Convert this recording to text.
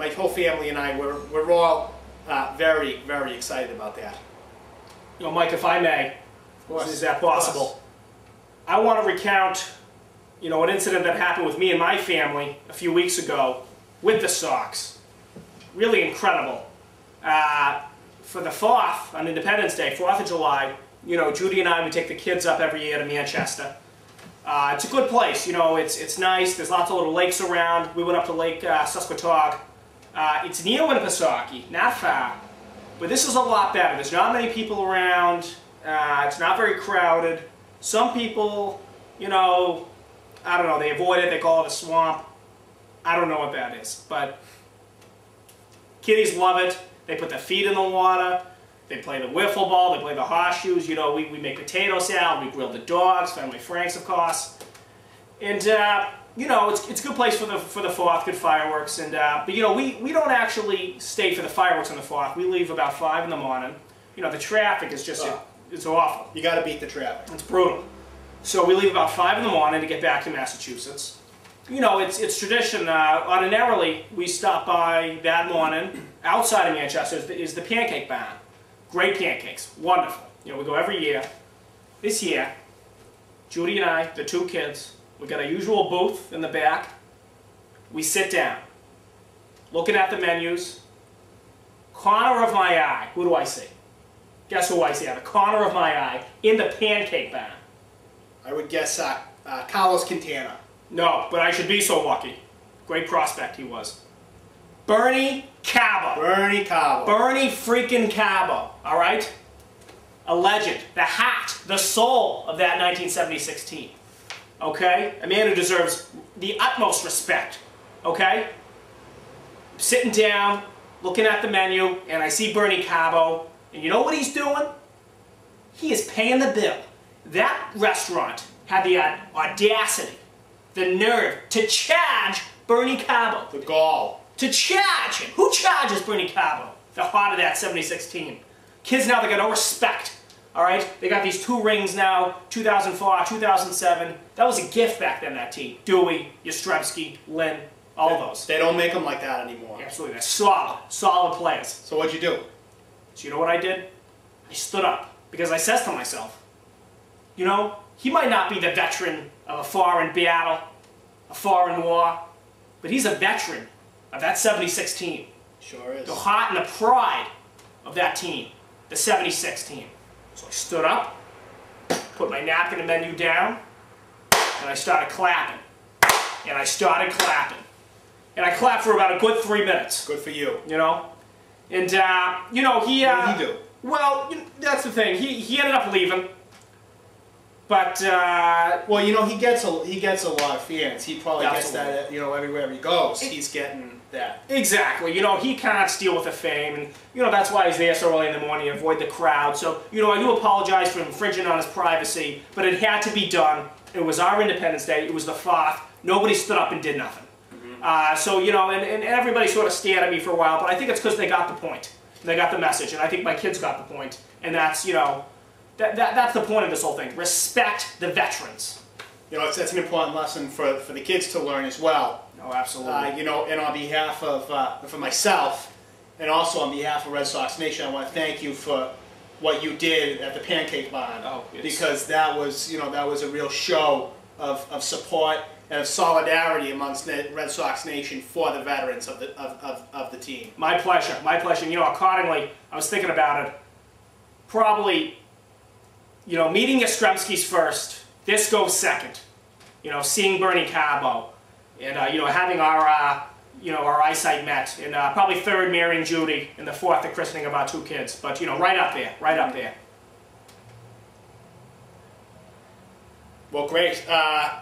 my whole family and I, we're, we're all uh, very, very excited about that. You know, Mike, if I may, is that possible? I want to recount, you know, an incident that happened with me and my family a few weeks ago with the Sox. Really incredible. Uh, for the 4th, on Independence Day, 4th of July, you know, Judy and I, would take the kids up every year to Manchester. Uh, it's a good place, you know, it's, it's nice. There's lots of little lakes around. We went up to Lake uh, Susquehanna. Uh, it's near Winnipesaukee, not far. But this is a lot better. There's not many people around. Uh, it's not very crowded. Some people, you know, I don't know, they avoid it. They call it a swamp. I don't know what that is. But kiddies love it. They put their feet in the water. They play the wiffle ball. They play the horseshoes. You know, we, we make potato salad. We grill the dogs. Family Franks, of course. And, uh, you know, it's, it's a good place for the for the 4th, good fireworks. And uh, But, you know, we, we don't actually stay for the fireworks on the 4th. We leave about 5 in the morning. You know, the traffic is just, Oh. it's awful. You got to beat the traffic. It's brutal. So we leave about 5 in the morning to get back to Massachusetts. You know, it's, it's tradition. Uh, ordinarily, we stop by that morning. Outside of Manchester is the, is the Pancake Barn. Great pancakes. Wonderful. You know, we go every year. This year, Judy and I, the two kids, we got our usual booth in the back. We sit down, looking at the menus. Corner of my eye, who do I see? Guess who I see? Out of the corner of my eye, in the Pancake Barn. I would guess uh, uh, Carlos Quintana. No, but I should be so lucky. Great prospect he was. Bernie Carbo. Bernie Carbo. Bernie freaking Carbo, all right? A legend, the hat, the soul of that 1976 team. Okay? A man who deserves the utmost respect. Okay? Sitting down, looking at the menu, and I see Bernie Carbo, and you know what he's doing? He is paying the bill. That restaurant had the audacity, the nerve to charge Bernie Carbo The gall. to charge him. Who charges Bernie Carbo? The heart of that 76 team. Kids now, they got no respect. All right? They got these two rings now, 2004, 2007. That was a gift back then, that team. Dewey, Yastrzemski, Lynn, all those. They don't make them like that anymore. Absolutely. They're solid, solid players. So what'd you do? So you know what I did? I stood up because I says to myself, you know, he might not be the veteran of a foreign battle, a foreign war, but he's a veteran of that 76 team. Sure is. The heart and the pride of that team, the 76 team. So I stood up, put my napkin and menu down, and I started clapping. And I started clapping. And I clapped for about a good three minutes Good for you. you know. And uh, you know he. Uh, What did he do? Well, that's the thing. He he ended up leaving. But uh, Well, you know he gets a he gets a lot of fans. He probably gets that you know everywhere he goes. He's getting that. exactly, you know, he can't deal with the fame, and you know that's why he's there so early in the morning avoid the crowd. So you know, I do apologize for infringing on his privacy, but it had to be done. It was our Independence Day. It was the fourth. Nobody stood up and did nothing. Uh, so you know, and, and everybody sort of stared at me for a while, but I think it's because they got the point. They got the message, and I think my kids got the point, and that's you know, that, that that's the point of this whole thing. Respect the veterans. You know, it's, that's an important lesson for, for the kids to learn as well. Oh, absolutely. Uh, you know, and on behalf of uh, for myself, and also on behalf of Red Sox Nation, I want to thank you for what you did at the Pancake Barn. Oh, it's- because that was you know that was a real show of, of support and of solidarity amongst the Red Sox Nation for the veterans of the of, of, of the team. My pleasure, my pleasure. You know, accordingly, I was thinking about it. Probably, you know, meeting Yastrzemski's first. This goes second. You know, seeing Bernie Carbo, and uh, you know, having our, uh, you know, our eyesight met, and uh, probably third, marrying Judy, and the fourth, the christening of our two kids. But you know, right up there, right up there. Well, great. Uh,